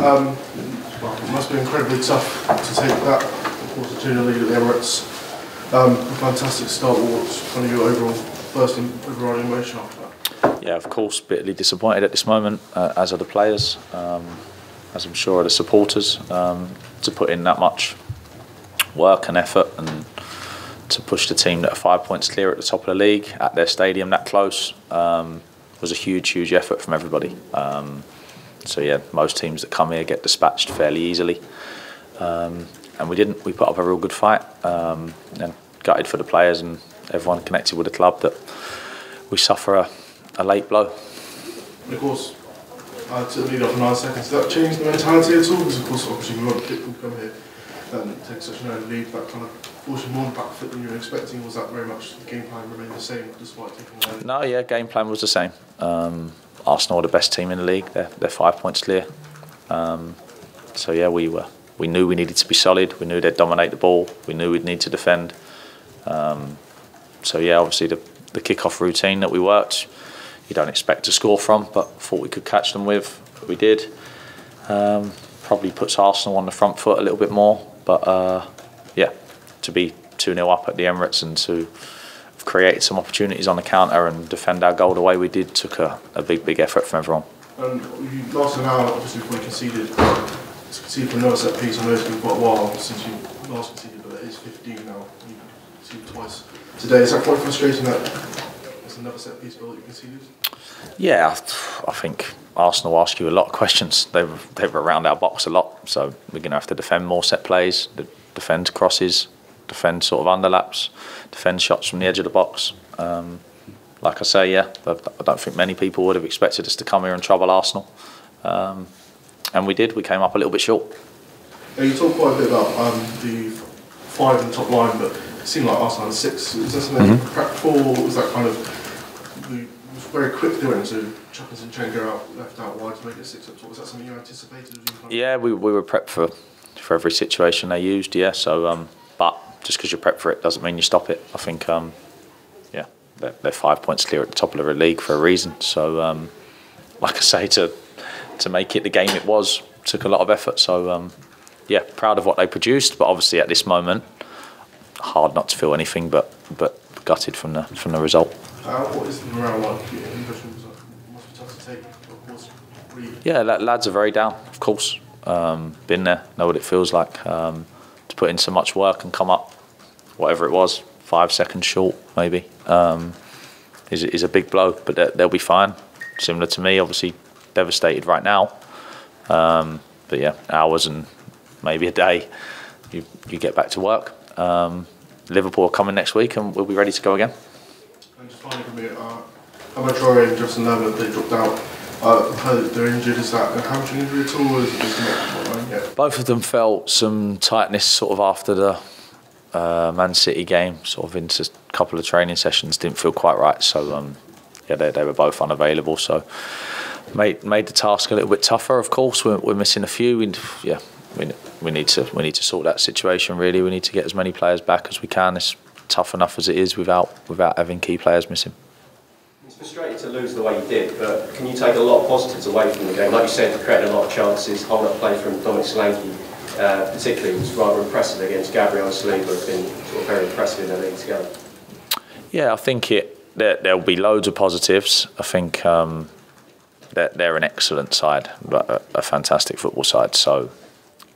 Um, well, it must be incredibly tough to take that, of course, the 2 0 lead at the Emirates. Um, fantastic start. What's kind of your overall first overriding emotion after that? Yeah, of course, bitterly disappointed at this moment, uh, as are the players, um, as I'm sure are the supporters, um, to put in that much work and effort and to push the team that are five points clear at the top of the league at their stadium that close um, was a huge, huge effort from everybody. Um, so yeah, most teams that come here get dispatched fairly easily, um, and we didn't. We put up a real good fight um, and gutted for the players and everyone connected with the club that we suffer a, a late blow. And of course, uh, to lead off nine seconds, did that change the mentality at all? Because of course, obviously, we want people to come here and take such an early lead. That kind of you more on the back foot than you were expecting. Was that very much the game plan remained the same despite taking No, yeah, game plan was the same. Um, Arsenal are the best team in the league. They're, they're five points clear. Um, so yeah, we were. We knew we needed to be solid. We knew they'd dominate the ball. We knew we'd need to defend. Um, so yeah, obviously the the kick-off routine that we worked, you don't expect to score from, but thought we could catch them with. We did. Um, probably puts Arsenal on the front foot a little bit more, but uh, yeah, to be two 0 up at the Emirates and to create some opportunities on the counter and defend our goal the way we did took a, a big, big effort from everyone. And you lost an hour, obviously, before you conceded. To concede from another set piece, I know it's been quite a while since you last conceded, but it is 15 now. You've conceded twice today. Is that quite frustrating that another set piece goal that you conceded? Yeah, I think Arsenal ask you a lot of questions. They were, they were around our box a lot, so we're going to have to defend more set plays, defend crosses, defend sort of underlaps, defend shots from the edge of the box. Um, like I say, yeah, I don't think many people would have expected us to come here and trouble Arsenal. Um, and we did, we came up a little bit short. Yeah, you talk quite a bit about um, the five in the top line, but it seemed like Arsenal had six. Is that something mm-hmm. for? Was that kind of we was very quick doing to chuck Zinchenko out left out wide to make it six up top? Was that something you anticipated? Yeah, we, we were prepped for for every situation they used. Yeah, so um, but just because you're prepped for it doesn't mean you stop it. I think, um, yeah, they're, they're, five points clear at the top of the league for a reason. So, um, like I say, to to make it the game it was took a lot of effort. So, um, yeah, proud of what they produced, but obviously at this moment, hard not to feel anything but but gutted from the from the result. Uh? Yeah, lads are very down, of course. Um, been there, know what it feels like. Um, to put in so much work and come up, whatever it was, five seconds short maybe, um, is, is a big blow. But they'll be fine. Similar to me, obviously devastated right now. Um, but yeah, hours and maybe a day, you, you get back to work. Um, Liverpool are coming next week and we'll be ready to go again. Me, uh, Adama Traore and Justin Lambert, they dropped out. Uh, they're injured. Is that a hamstring injury at all? Is not? Both of them felt some tightness sort of after the uh, Man City game, sort of into a couple of training sessions. Didn't feel quite right. So um, yeah, they, they were both unavailable. So made made the task a little bit tougher. Of course, we're, we're missing a few. We, yeah, we, we need to we need to sort that situation. Really, we need to get as many players back as we can. It's tough enough as it is without without having key players missing frustrating to lose the way you did, but can you take a lot of positives away from the game? Like you said, created a lot of chances, hold up play from Dominic Solanke, uh, particularly was rather impressive against Gabriel and Saliba, have been sort of very impressive in their league together. Yeah, I think it there, there'll be loads of positives. I think um, they're, they're an excellent side, a, a fantastic football side. So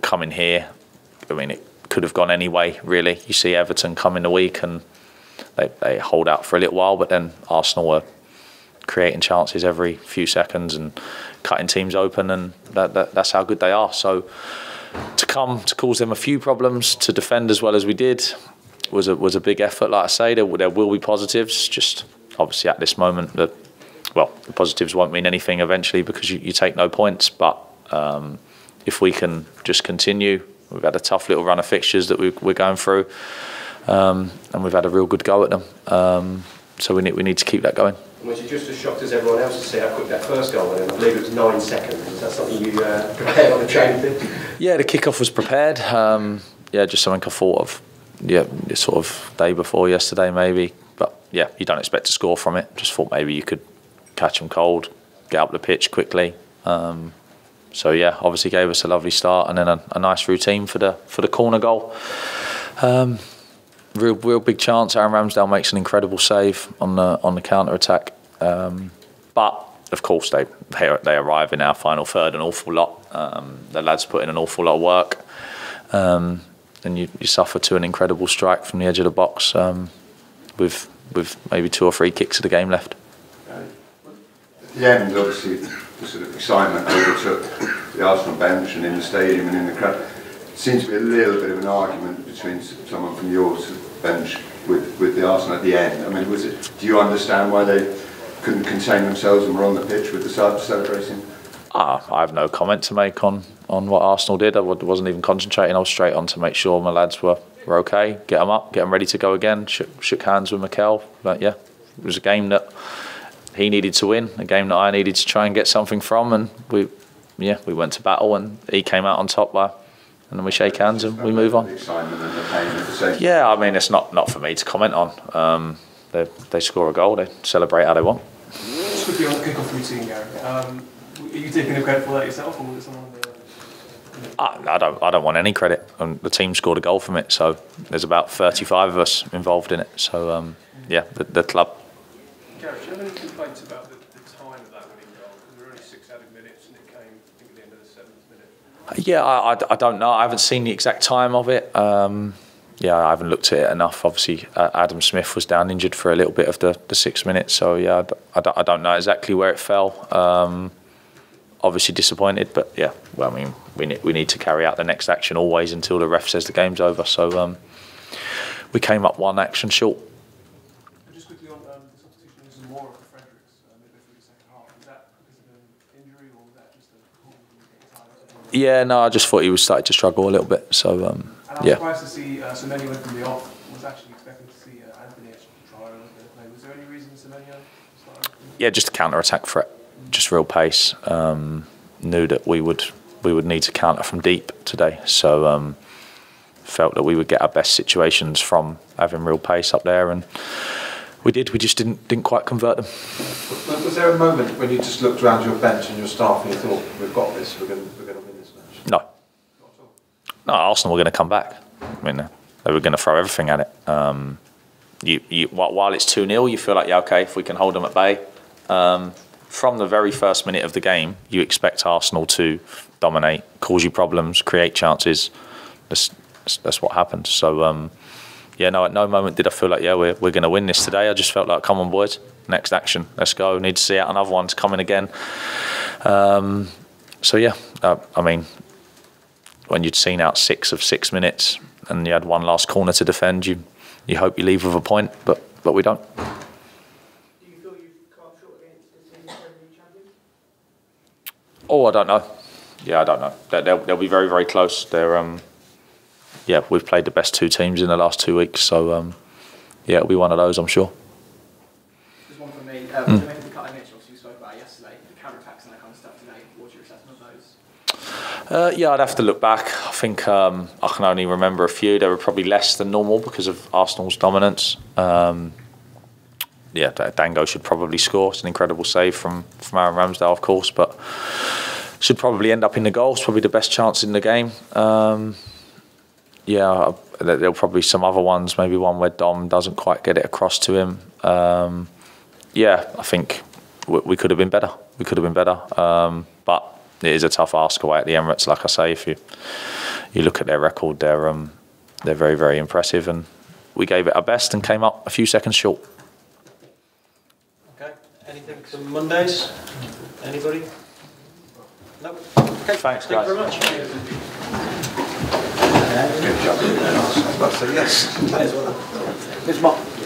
coming here, I mean, it could have gone any way, really. You see Everton come in the week and they, they hold out for a little while, but then Arsenal were creating chances every few seconds and cutting teams open, and that, that, that's how good they are. So to come to cause them a few problems to defend as well as we did was a was a big effort. Like I say, there, there will be positives. Just obviously at this moment, that well, the positives won't mean anything eventually because you, you take no points. But um, if we can just continue, we've had a tough little run of fixtures that we, we're going through, um, and we've had a real good go at them. Um, so we need we need to keep that going was you just as shocked as everyone else to see how quick that first goal went? I believe it was nine seconds. Is that something you uh, prepared on the pitch? Yeah, the kickoff was prepared. Um, yeah, just something I thought of. Yeah, sort of day before yesterday maybe. But yeah, you don't expect to score from it. Just thought maybe you could catch them cold, get up the pitch quickly. Um, so yeah, obviously gave us a lovely start and then a, a nice routine for the for the corner goal. Um, real real big chance. Aaron Ramsdale makes an incredible save on the on the counter attack. Um, but of course they, they they arrive in our final third an awful lot. Um, the lads put in an awful lot of work. Um, and you, you suffer to an incredible strike from the edge of the box um, with with maybe two or three kicks of the game left. At the end, obviously, the sort of excitement overtook the Arsenal bench and in the stadium and in the crowd. Seems to be a little bit of an argument between someone from your sort of bench with, with the Arsenal at the end. I mean, was it? Do you understand why they couldn't contain themselves and were on the pitch with the side celebrating? Ah, I have no comment to make on, on what Arsenal did. I wasn't even concentrating. I was straight on to make sure my lads were, were okay, get them up, get them ready to go again. Shook, shook hands with Mikel. But yeah, it was a game that he needed to win, a game that I needed to try and get something from, and we, yeah, we went to battle, and he came out on top by, and then we shake hands and we move on. excitement and the pain at the same Yeah, I mean it's not not for me to comment on. Um, they they score a goal, they celebrate how they want. Just quickly on the kick-off routine, Gary. Um, are you taking the credit for that yourself, or was it someone that... I, I don't I don't want any credit. And the team scored a goal from it, so there's about 35 of us involved in it. So um, yeah, the, the club. Gary, do you have any complaints about the, the time of that winning goal? Because there were only six added minutes, and it came, I think, at the end of the seventh minute. Yeah, I, I, I don't know. I haven't seen the exact time of it. Um, yeah, I haven't looked at it enough. Obviously, uh, Adam Smith was down injured for a little bit of the, the six minutes. So yeah, I I, don't, I don't know exactly where it fell. Um, obviously disappointed, but yeah, well, I mean, we need, we need to carry out the next action always until the ref says the game's over. So um, we came up one action short. And just quickly on um, the substitution of Zemura for Fredericks uh, midway through the second half, was that because of an injury, or was that just a call and getting tired or something? Yeah, no, I just thought he was starting to struggle a little bit. So um, And I was yeah. surprised to see uh, Semenyo went from the off. I was actually expecting to see uh, Anthony actually try a little bit of play. Was there any reason Semenyo started? yeah, just a counter attack threat, just real pace. Um, knew that we would we would need to counter from deep today, so um, felt that we would get our best situations from having real pace up there, and we did. We just didn't didn't quite convert them. Was was there a moment when you just looked around your bench and your staff and you thought, we've got this, we're going to, we're going to win this match? No, no, Arsenal were going to come back. I mean, they were going to throw everything at it. Um, you, you, while it's 2 0, you feel like, yeah, okay, if we can hold them at bay. Um, from the very first minute of the game, you expect Arsenal to dominate, cause you problems, create chances. That's, that's, what happened. So, um, yeah, no, at no moment did I feel like, yeah, we're, we're going to win this today. I just felt like, come on, boys, next action, let's go. Need to see out another one coming again. Um, so, yeah, uh, I mean, when you'd seen out six of six minutes and you had one last corner to defend, you you hope you leave with a point, but but we don't. Do you feel you've come up short against the team Premier League champions? Oh, I don't know. Yeah, I don't know. They- They'll they'll be very very close. They're um, yeah, we've played the best two teams in the last two weeks, so um, yeah, it'll be one of those, I'm sure. There's one for me. Mm. The cutting edge, obviously, we spoke about yesterday, the counter attacks and that kind of stuff today. What's your assessment of those? Uh, yeah, I'd have to look back. I think um, I can only remember a few. They were probably less than normal because of Arsenal's dominance. Um, yeah, Dango should probably score. It's an incredible save from from Aaron Ramsdale, of course, but should probably end up in the goal. It's probably the best chance in the game. Um, yeah, there- there'll probably be some other ones. Maybe one where Dom doesn't quite get it across to him. Um, yeah, I think we, we could have been better. We could have been better. Um, but it is a tough ask away at the Emirates. Like I say, if you you look at their record, they're um, they're very very impressive, and we gave it our best and came up a few seconds short. Okay, anything for Mondays? Anybody? No? Okay, Thanks, Thank you very much. Good job. Yes. Miss Mark.